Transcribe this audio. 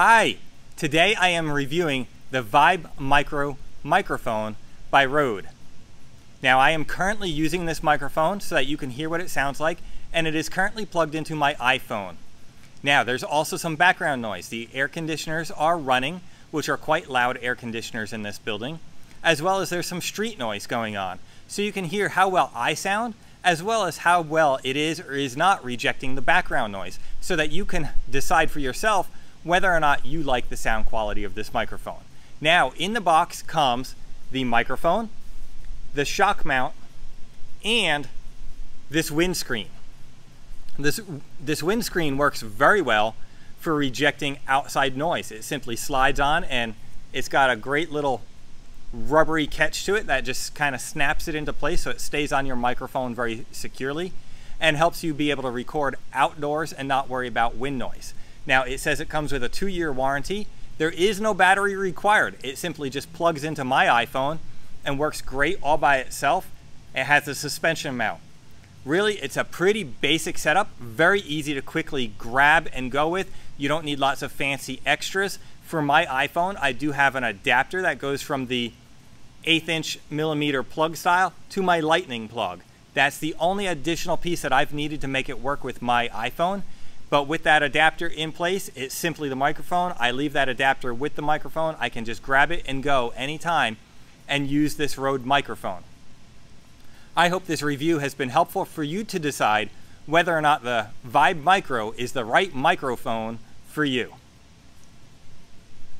Hi, today I am reviewing the Vibe Micro microphone by Rode. Now I am currently using this microphone so that you can hear what it sounds like and it is currently plugged into my iPhone. Now there's also some background noise. The air conditioners are running, which are quite loud air conditioners in this building, as well as there's some street noise going on. So you can hear how well I sound as well as how well it is or is not rejecting the background noise so that you can decide for yourself whether or not you like the sound quality of this microphone. Now, in the box comes the microphone, the shock mount, and this windscreen. This, this windscreen works very well for rejecting outside noise. It simply slides on and it's got a great little rubbery catch to it that just kind of snaps it into place so it stays on your microphone very securely and helps you be able to record outdoors and not worry about wind noise. Now it says it comes with a two year warranty. There is no battery required. It simply just plugs into my iPhone and works great all by itself. It has a suspension mount. Really, it's a pretty basic setup, very easy to quickly grab and go with. You don't need lots of fancy extras. For my iPhone, I do have an adapter that goes from the eighth inch millimeter plug style to my lightning plug. That's the only additional piece that I've needed to make it work with my iPhone. But with that adapter in place, it's simply the microphone. I leave that adapter with the microphone. I can just grab it and go anytime and use this Rode microphone. I hope this review has been helpful for you to decide whether or not the VideoMicro is the right microphone for you.